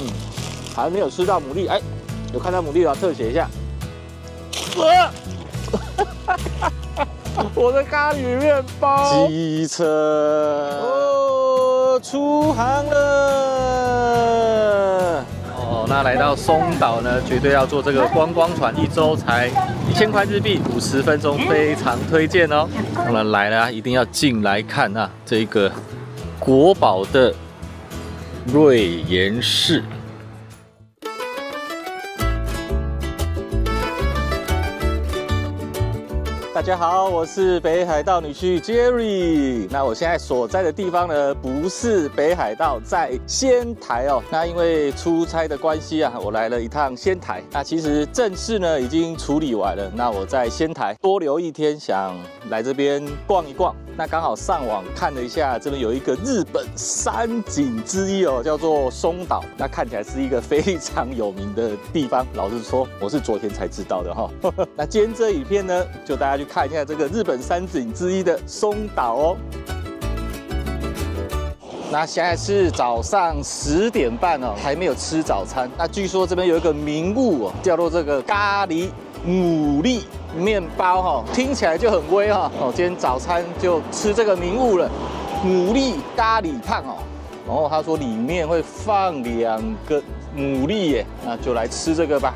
嗯，还没有吃到牡蛎，哎，有看到牡蛎了，特写一下。我的咖喱面包，机车哦，出航了。哦，那来到松岛呢，绝对要坐这个观光船，一周才一千块日币，五十分钟，非常推荐哦。当然来了，一定要进来看啊，这个国宝的瑞岩市。大家好，我是北海道女婿 Jerry。那我现在所在的地方呢，不是北海道，在仙台哦。那因为出差的关系啊，我来了一趟仙台。那其实正事呢已经处理完了。那我在仙台多留一天，想来这边逛一逛。那刚好上网看了一下，这边有一个日本三景之一哦，叫做松岛。那看起来是一个非常有名的地方。老实说，我是昨天才知道的哈。那今天这影片呢，就大家去看一下这个日本三景之一的松岛哦。那现在是早上十点半哦，还没有吃早餐。那据说这边有一个名物哦，叫做这个咖喱牡蛎。面包哈，听起来就很威哈。哦，今天早餐就吃这个名物了，牡蛎咖喱烫哦。然后他说里面会放两个牡蛎耶，那就来吃这个吧。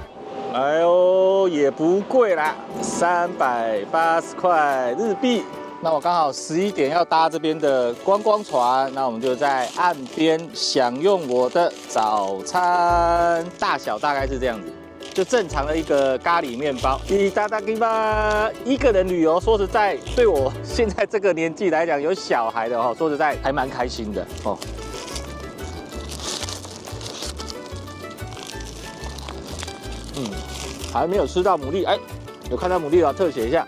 哎呦，也不贵啦，三百八十块日币。那我刚好十一点要搭这边的观光船，那我们就在岸边享用我的早餐，大小大概是这样子。就正常的一个咖喱面包，滴答答滴吧。一个人旅游，说实在，对我现在这个年纪来讲，有小孩的哈，说实在还蛮开心的哦。嗯，还没有吃到牡蛎，哎，有看到牡蛎了，特写一下。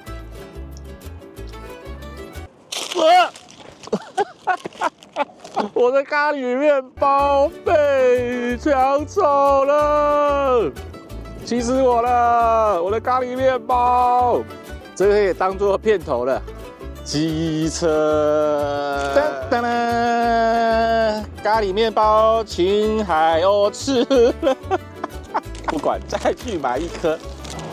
我的咖喱面包被抢走了。气死我了！我的咖喱面包，这个可以当做片头了。机车，噔噔噔，咖喱面包，青海鸥吃了，不管，再去买一颗。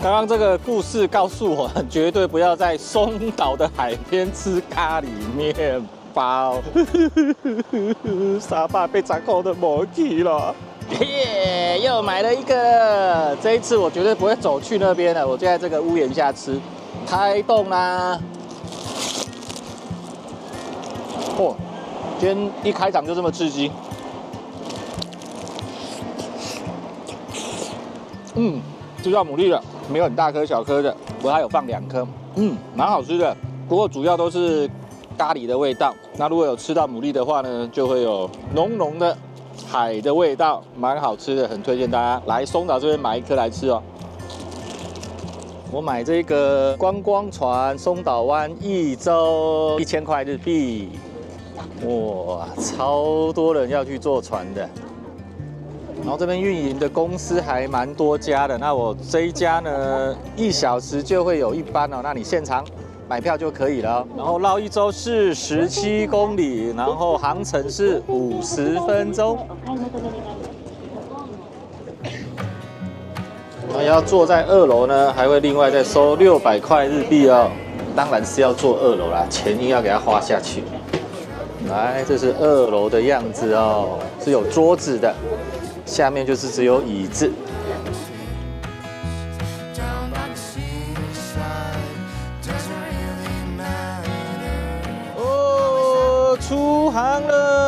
刚刚这个故事告诉我，绝对不要在松岛的海边吃咖喱面包。沙发被掌控的魔气了。耶！又买了一个，这一次我绝对不会走去那边了，我就在这个屋檐下吃。开动啦！嚯，今天一开场就这么刺激。嗯，吃到牡蛎了，没有很大颗小颗的，我还有放两颗。嗯，蛮好吃的，不过主要都是咖喱的味道。那如果有吃到牡蛎的话呢，就会有浓浓的。海的味道蛮好吃的，很推荐大家来松岛这边买一颗来吃哦。我买这个观光船松岛湾一周一千块日币，哇，超多人要去坐船的。然后这边运营的公司还蛮多家的，那我这一家呢，一小时就会有一班哦，那你现场。买票就可以了，然后绕一周是十七公里，然后航程是五十分钟。我要坐在二楼呢，还会另外再收六百块日币哦。当然是要坐二楼啦，钱硬要给它花下去。来，这是二楼的样子哦，是有桌子的，下面就是只有椅子。长了。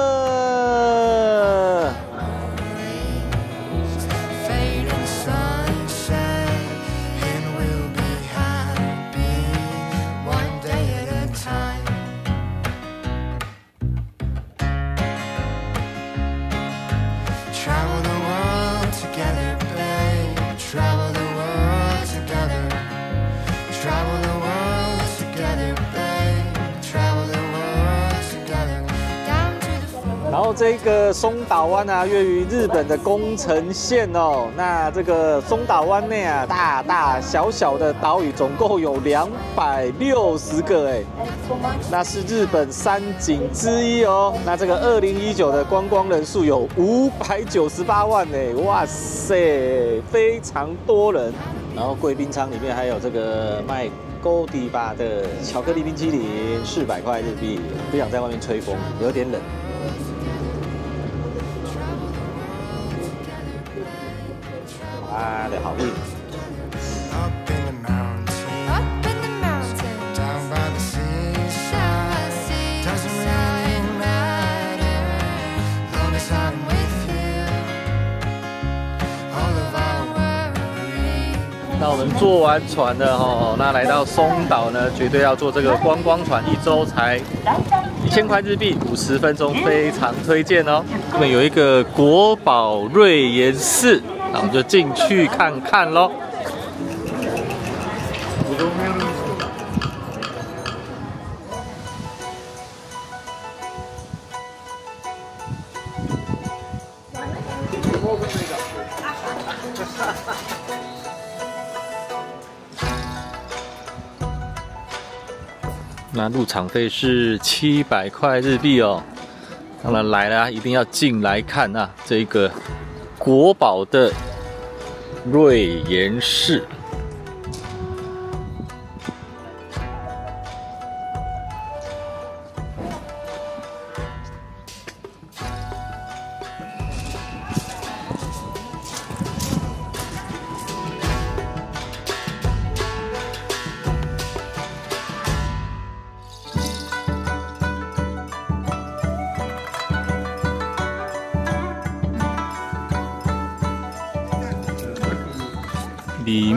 这个松岛湾啊，位于日本的宫城县哦。那这个松岛湾内啊，大大小小的岛屿总共有两百六十个哎，那是日本三景之一哦。那这个二零一九的观光人数有五百九十八万哎，哇塞，非常多人。然后贵宾舱里面还有这个卖。高迪巴的巧克力冰淇淋，四百块日币。不想在外面吹风，有点冷。的好运。那我们坐完船了哈，那来到松岛呢，绝对要坐这个观光船，一周才一千块日币，五十分钟，非常推荐哦。这边有一个国宝瑞岩寺，那我们就进去看看喽。那入场费是七百块日币哦。当然来了，一定要进来看啊！这个国宝的瑞岩寺。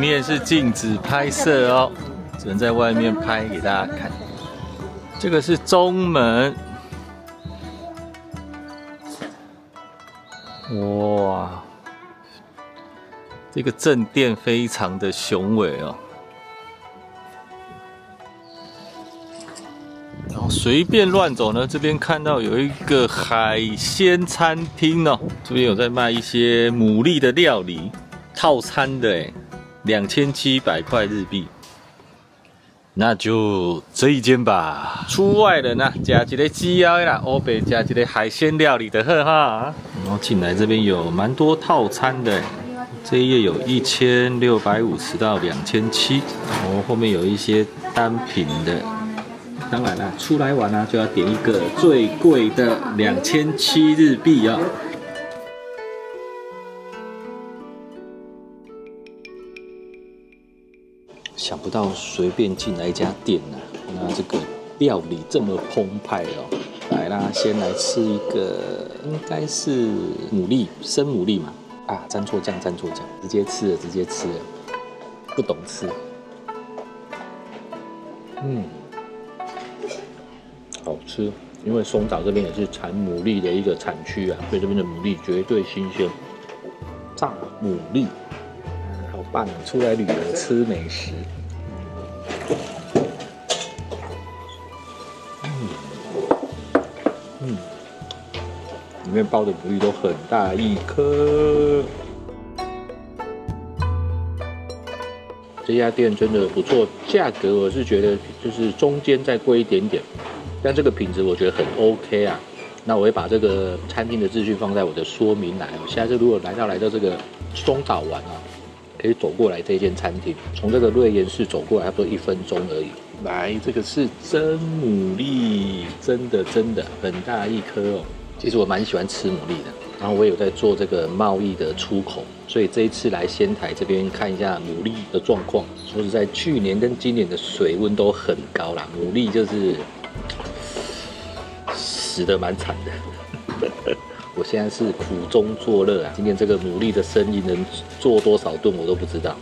面是禁止拍摄哦，只能在外面拍给大家看。这个是中门，哇，这个正殿非常的雄伟哦。然后随便乱走呢，这边看到有一个海鲜餐厅哦，这边有在卖一些牡蛎的料理套餐的哎。两千七百块日币，那就这一间吧。出外人啊，加一个鸡腰啦，欧北加一个海鲜料理的呵哈。然后进来这边有蛮多套餐的，这一页有一千六百五十到两千七，然后后面有一些单品的。当然了，出来玩呢就要点一个最贵的两千七日币啊。想不到随便进来一家店呢，那这个料理这么澎湃哦！来啦，先来吃一个，应该是牡蛎，生牡蛎嘛？啊，蘸错酱，蘸错酱，直接吃了，直接吃了，不懂吃。嗯，好吃，因为松岛这边也是产牡蛎的一个产区啊，所以这边的牡蛎绝对新鲜。炸牡蛎。棒，出来旅游吃美食。嗯嗯，里面包的牡蛎都很大一颗。这家店真的不错，价格我是觉得就是中间再贵一点点，但这个品质我觉得很 OK 啊。那我会把这个餐厅的资讯放在我的说明栏。下次如果来到来到这个中岛玩啊。可以走过来这间餐厅，从这个瑞岩寺走过来，差不多一分钟而已。来，这个是真牡蛎，真的真的很大一颗哦。其实我蛮喜欢吃牡蛎的，然后我有在做这个贸易的出口，所以这一次来仙台这边看一下牡蛎的状况。说实在，去年跟今年的水温都很高啦，牡蛎就是死的蛮惨的。我现在是苦中作乐啊！今天这个努力的生意能做多少顿我都不知道。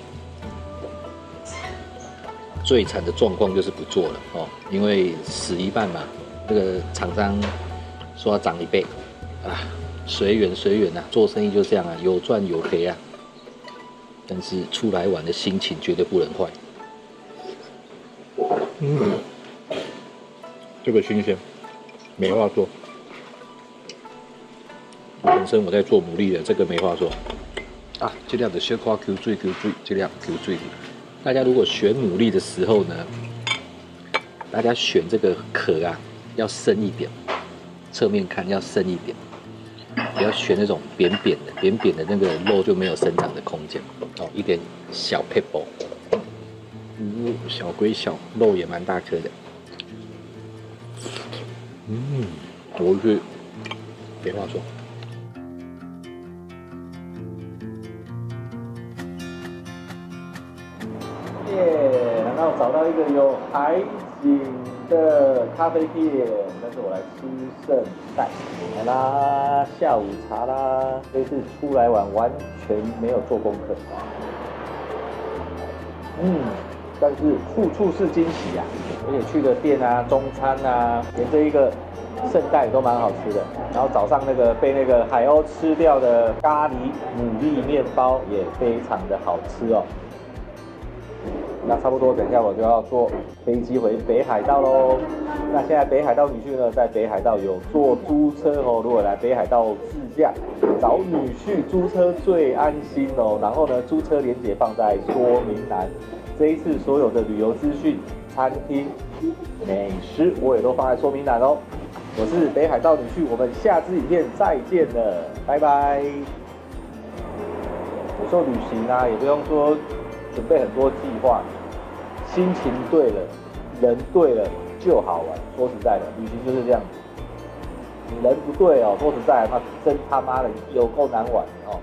最惨的状况就是不做了哦，因为死一半嘛。这个厂商说要涨一倍啊，随缘随缘呐，做生意就这样啊，有赚有赔啊。但是出来玩的心情绝对不能坏。嗯，这个新鲜，没话说。本身我在做牡蛎的，这个没话说啊。这量的先夸 Q 最 Q 最，这量 Q 最。大家如果选牡蛎的时候呢，大家选这个壳啊要深一点，侧面看要深一点，不要选那种扁扁的，扁扁的那个肉就没有生长的空间。哦，一点小 pepper，嗯，小归小，肉也蛮大颗的。嗯，我去，没话说。有海景的咖啡店？但是我来吃圣代，来啦，下午茶啦。这次出来玩完全没有做功课。嗯，但是处处是惊喜呀！而且去的店啊、中餐啊，连这一个圣代都蛮好吃的。然后早上那个被那个海鸥吃掉的咖喱牡蛎面包也非常的好吃哦。那差不多，等一下我就要坐飞机回北海道喽。那现在北海道女婿呢，在北海道有坐租车哦。如果来北海道自驾，找女婿租车最安心哦。然后呢，租车连接放在说明栏。这一次所有的旅游资讯、餐厅、美食，我也都放在说明栏哦。我是北海道女婿，我们下支影片再见了，拜拜。有时候旅行啊，也不用说。准备很多计划，心情对了，人对了就好玩。说实在的，旅行就是这样子。你人不对哦，说实在的，那真他妈的有够难玩哦。